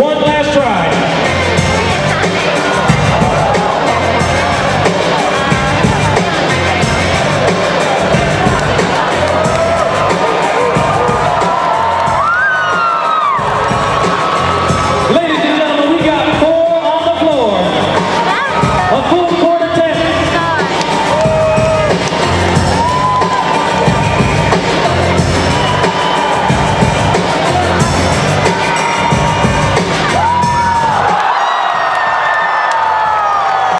One